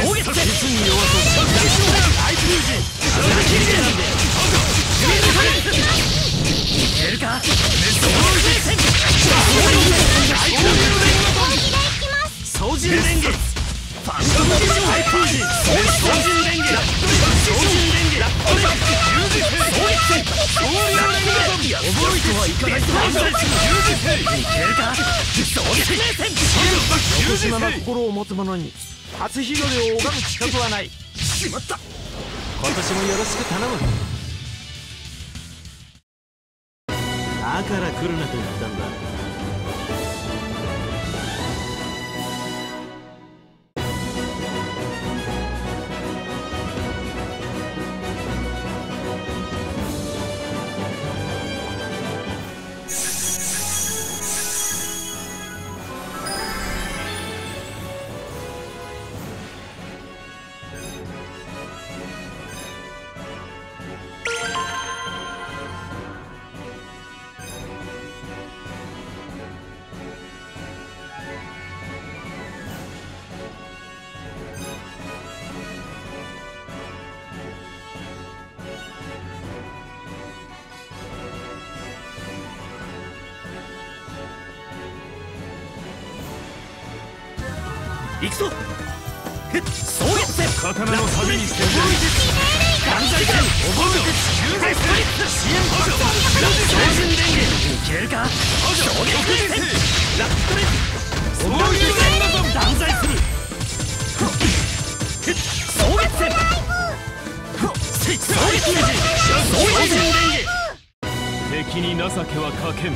送月実に弱そうアイフュージいけるか操縦連撃ファントムビジョンハイフュージ操縦連撃操縦連撃操撃総流連撃覚えてはいかないといけるか操撃横島な心を持つ者に初日の出を拝む資格はない。しまった。今年もよろしく頼む。だから来るなと言ったんだくぞ。総月戦刀のサビにして断罪剣覚う救済スリップ支援補助標準電源いけるか衝撃戦ラップトレス総流戦断罪する総月戦総撃ネジ標準電源敵に情けはかけん。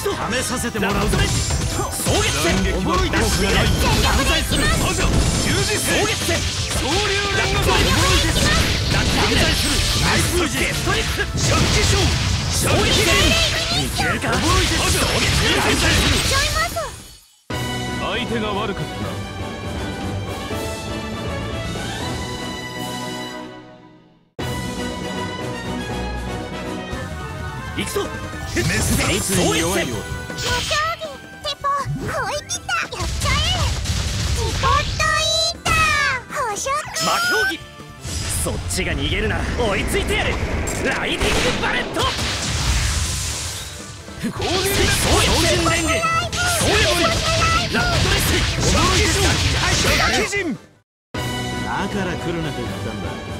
試させてもらうぞ総月戦驚いて断罪する補助十字戦総月戦総流連合驚いて断罪するナイスージデストリック初期勝衝撃戦いけるか驚いて総月断罪する相手が悪かったな行くぞ。メスが打つに弱いようだテポ追い切ったやっちゃえテポッといった捕食魔競技そっちが逃げるな追いついてやるライディングバレット攻撃だ標準連撃総力ラットレス驚いてただから来るなと言ったんだ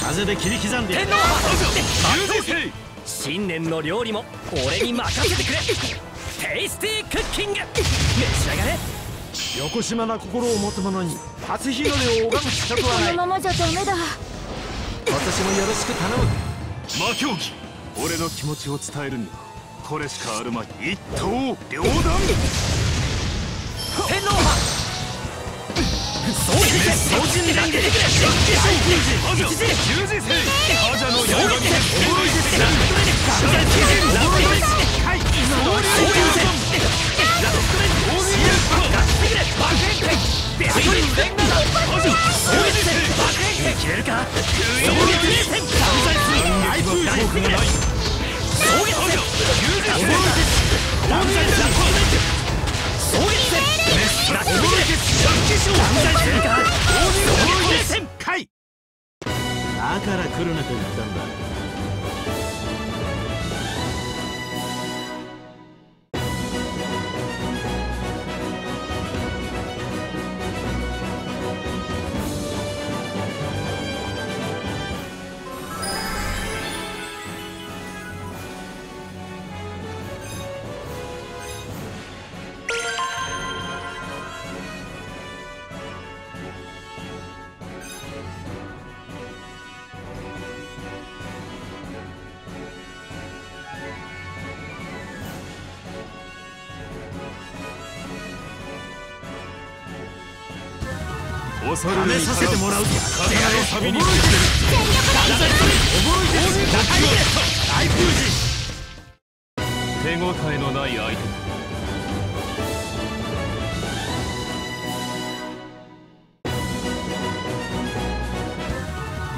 風で切り刻んで新年の料理も俺に任せてくれ。テイスティークッキング。召し上がれ。横島な心を持つ者に。初日の出を拝む資格はないこのままじゃダメだ私もよろしく頼む。魔競技俺の気持ちを伝えるにはこれしかあるまい。一刀両断。ラブリーはい。総流戦ラブストレン支援ガッツギレ爆炎剣ベアトリン連打補助総理戦爆炎剣消えるか総撃戦完全する大風大風ない。総撃戦だから来るなと言ったんだ恐るるにさせてもらうぞ風の旅に覚えてる全力で覚えてる大封手応えのない相手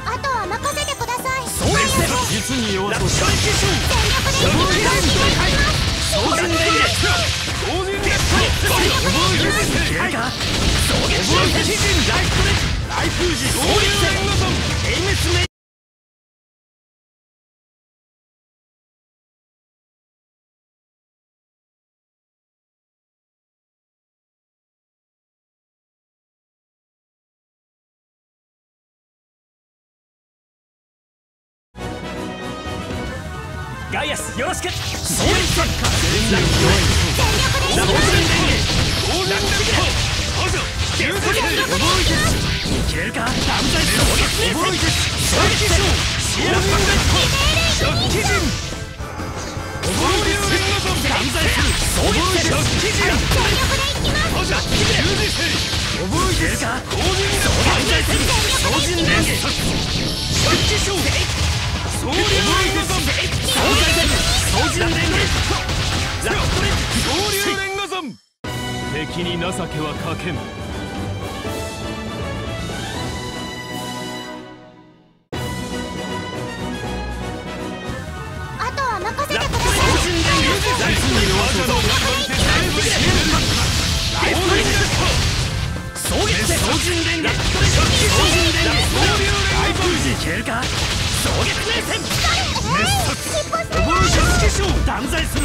あとは任せてください。そうですね実に弱そう楽勝機種全力で超人伝説当人消えかそうライフージ合流戦のぞ壊滅メガイアスよろしく。そうですサッカー全力全力で超人伝説ラックゲ補助デュートリック覚えてるいけるか断罪する覚えてる衝撃賞シエラファンデット食器人覚えてる断罪する衝撃食器人全力でいきます補助十字星覚えてるか公認断罪する超人伝説食器賞総流連続断罪する超人伝説ラットレ総流連護存敵に情けはかけん断罪する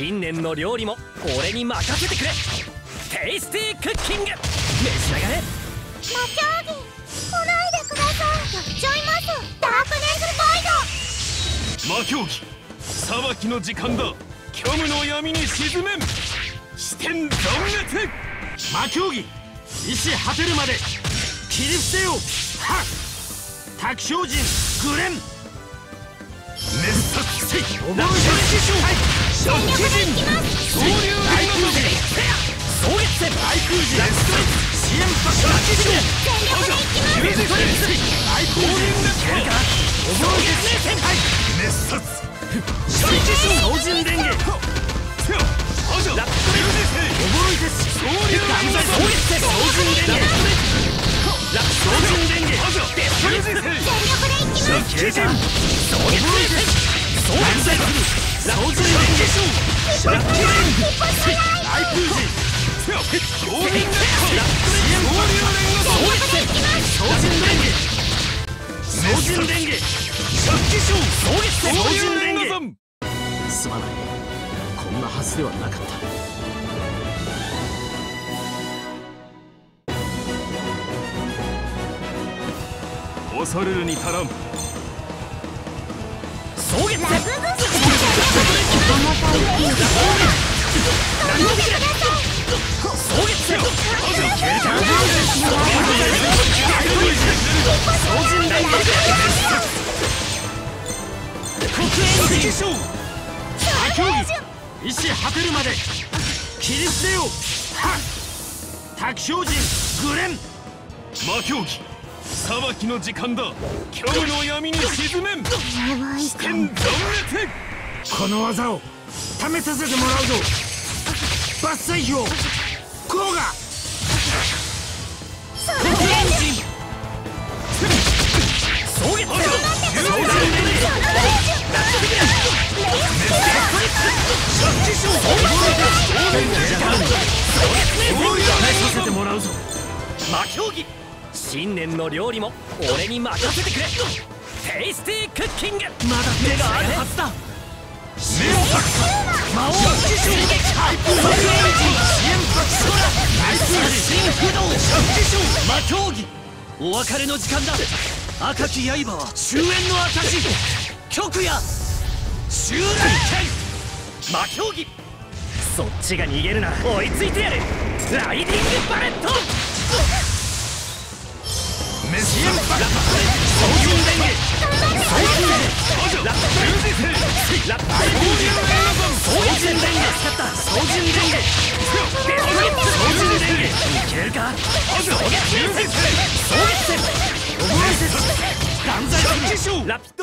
新年の料理も俺に任せてくれ。テイスティークッキング。召し上がれ。魔競技来ないでくださいやっちゃいますダークネスボイド。魔競技裁きの時間だ。虚無の闇に沈めん。視点断滅魔競技意志果てるまで。切り伏せよ。はっ。卓勝人グレン。滅殺せ。い覚えてる食器人総流大空人総月戦大空人ラストレッ支援パック食器人全力でいきます。十字トレッ大空人けるか覚えてる戦はい滅殺食器人超人伝言せよ補助ラットレッ覚えて総流断罪総月戦超人伝言ラッ超人伝言補助十字星全力でいきます食器人総月戦総断罪する超人伝言食器人大空人せよ当人ラットレッ総流連合総月戦すまないこんなはずではなかった恐るるに足らん意志果てるまで切り捨てよはっ卓勝人グレン魔競技裁きの時間だ。虚無の闇に沈めん。視点断滅この技を試させてもらうぞ。伐採表こうが黒煙人。総月新年の料理も俺に任せてくれ。テイスティークッキング。まだ手があるはずだ。目を隠す魔王騎士ハイプーエンジン支援パクソラナイス新不動魔競技お別れ。の時間だ赤き刃は終焉の証極や襲来剣魔競技そっちが逃げるな追いついてやるライディングバレットラップ